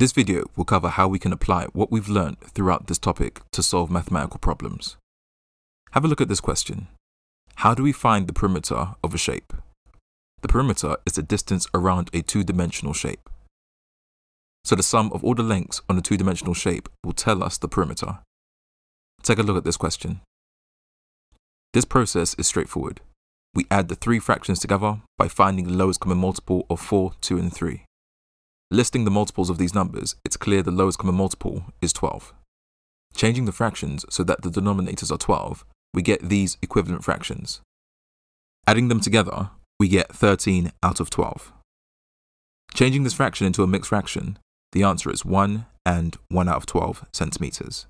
This video will cover how we can apply what we've learned throughout this topic to solve mathematical problems. Have a look at this question. How do we find the perimeter of a shape? The perimeter is the distance around a two-dimensional shape. So the sum of all the lengths on a two-dimensional shape will tell us the perimeter. Take a look at this question. This process is straightforward. We add the three fractions together by finding the lowest common multiple of 4, 2 and 3. Listing the multiples of these numbers, it's clear the lowest common multiple is 12. Changing the fractions so that the denominators are 12, we get these equivalent fractions. Adding them together, we get 13 out of 12. Changing this fraction into a mixed fraction, the answer is 1 and 1 out of 12 centimeters.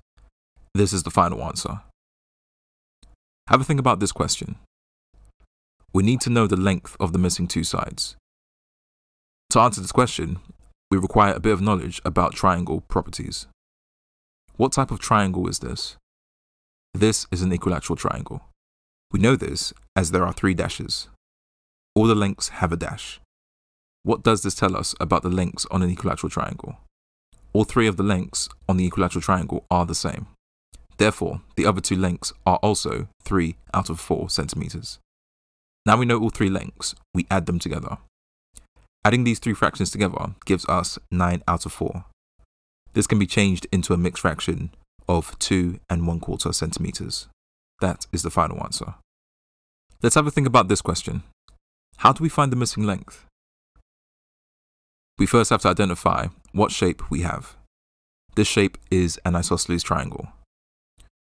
This is the final answer. Have a think about this question. We need to know the length of the missing two sides. To answer this question, we require a bit of knowledge about triangle properties. What type of triangle is this? This is an equilateral triangle. We know this as there are three dashes. All the lengths have a dash. What does this tell us about the lengths on an equilateral triangle? All three of the lengths on the equilateral triangle are the same. Therefore, the other two lengths are also 3 out of 4 centimeters. Now we know all three lengths, we add them together. Adding these three fractions together gives us 9 out of 4. This can be changed into a mixed fraction of 2 and 1 quarter centimeters. That is the final answer. Let's have a think about this question. How do we find the missing length? We first have to identify what shape we have. This shape is an isosceles triangle.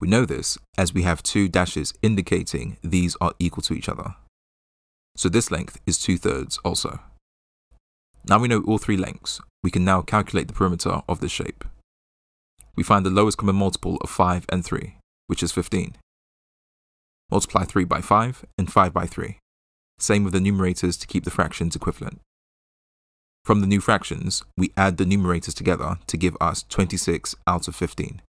We know this as we have two dashes indicating these are equal to each other. So this length is 2 thirds also. Now we know all three lengths, we can now calculate the perimeter of this shape. We find the lowest common multiple of 5 and 3, which is 15. Multiply 3 by 5 and 5 by 3. Same with the numerators to keep the fractions equivalent. From the new fractions, we add the numerators together to give us 26 out of 15.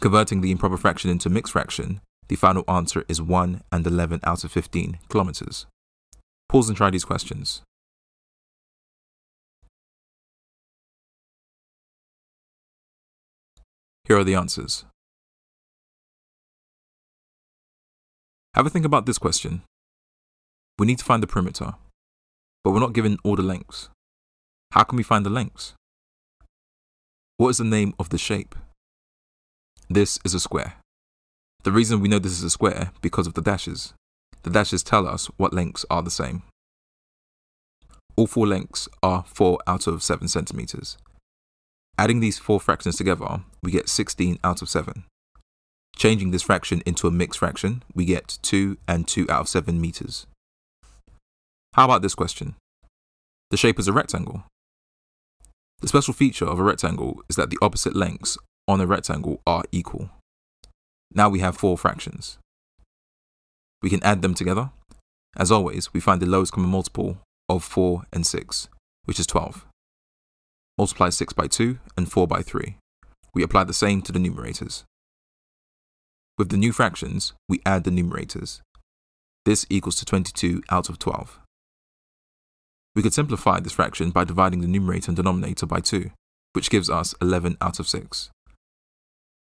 Converting the improper fraction into mixed fraction, the final answer is 1 and 11 out of 15 kilometers. Pause and try these questions. Here are the answers. Have a think about this question. We need to find the perimeter, but we're not given all the lengths. How can we find the lengths? What is the name of the shape? This is a square. The reason we know this is a square because of the dashes. The dashes tell us what lengths are the same. All four lengths are 4 out of 7 centimeters. Adding these four fractions together, we get 16 out of 7. Changing this fraction into a mixed fraction, we get 2 and 2 out of 7 meters. How about this question? The shape is a rectangle. The special feature of a rectangle is that the opposite lengths on a rectangle are equal. Now we have four fractions. We can add them together. As always, we find the lowest common multiple of 4 and 6, which is 12 multiply 6 by 2 and 4 by 3. We apply the same to the numerators. With the new fractions, we add the numerators. This equals to 22 out of 12. We could simplify this fraction by dividing the numerator and denominator by 2, which gives us 11 out of 6.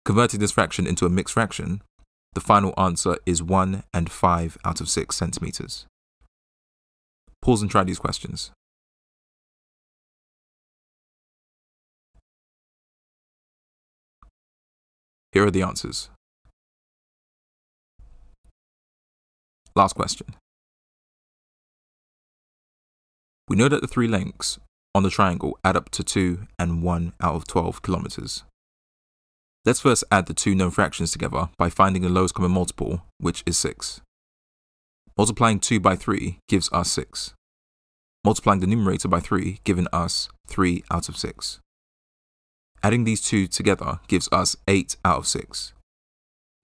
Converting this fraction into a mixed fraction, the final answer is 1 and 5 out of 6 centimeters. Pause and try these questions. Here are the answers. Last question. We know that the three lengths on the triangle add up to 2 and 1 out of 12 kilometers. Let's first add the two known fractions together by finding the lowest common multiple, which is 6. Multiplying 2 by 3 gives us 6. Multiplying the numerator by 3 giving us 3 out of 6. Adding these two together gives us 8 out of 6.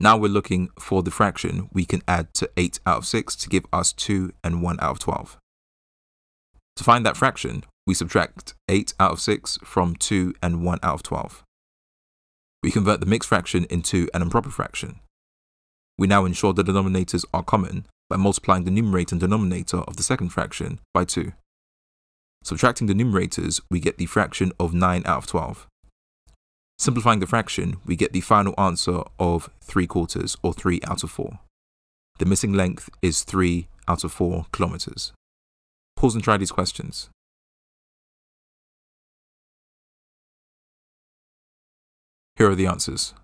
Now we're looking for the fraction we can add to 8 out of 6 to give us 2 and 1 out of 12. To find that fraction, we subtract 8 out of 6 from 2 and 1 out of 12. We convert the mixed fraction into an improper fraction. We now ensure the denominators are common by multiplying the numerator and denominator of the second fraction by 2. Subtracting the numerators, we get the fraction of 9 out of 12 Simplifying the fraction, we get the final answer of 3 quarters, or 3 out of 4. The missing length is 3 out of 4 kilometers. Pause and try these questions. Here are the answers.